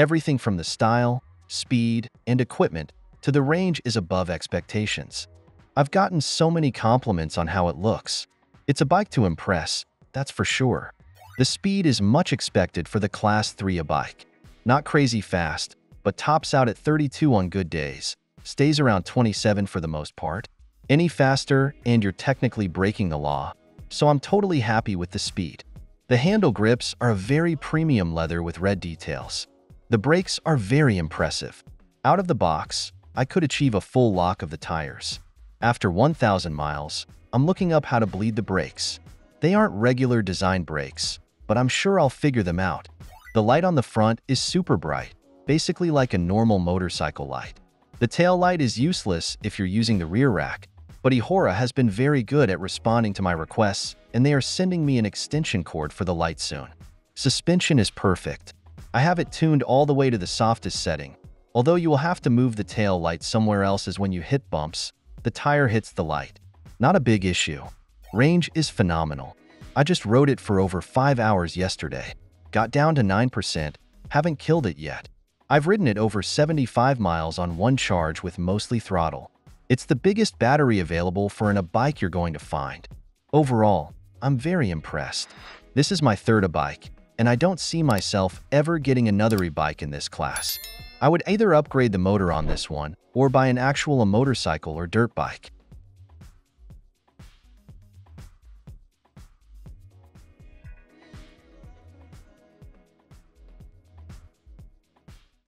Everything from the style, speed, and equipment to the range is above expectations. I've gotten so many compliments on how it looks. It's a bike to impress, that's for sure. The speed is much expected for the Class 3 e-bike. Not crazy fast, but tops out at 32 on good days, stays around 27 for the most part. Any faster, and you're technically breaking the law, so I'm totally happy with the speed. The handle grips are a very premium leather with red details. The brakes are very impressive. Out of the box, I could achieve a full lock of the tires. After 1,000 miles, I'm looking up how to bleed the brakes. They aren't regular design brakes, but I'm sure I'll figure them out. The light on the front is super bright, basically like a normal motorcycle light. The tail light is useless if you're using the rear rack, but eAhora has been very good at responding to my requests and they are sending me an extension cord for the light soon. Suspension is perfect. I have it tuned all the way to the softest setting. Although you will have to move the tail light somewhere else as when you hit bumps, the tire hits the light. Not a big issue. Range is phenomenal. I just rode it for over 5 hours yesterday. Got down to 9%, haven't killed it yet. I've ridden it over 75 miles on one charge with mostly throttle. It's the biggest battery available for an e-bike you're going to find. Overall, I'm very impressed. This is my third e-bike, and I don't see myself ever getting another e-bike in this class. I would either upgrade the motor on this one or buy an actual a motorcycle or dirt bike.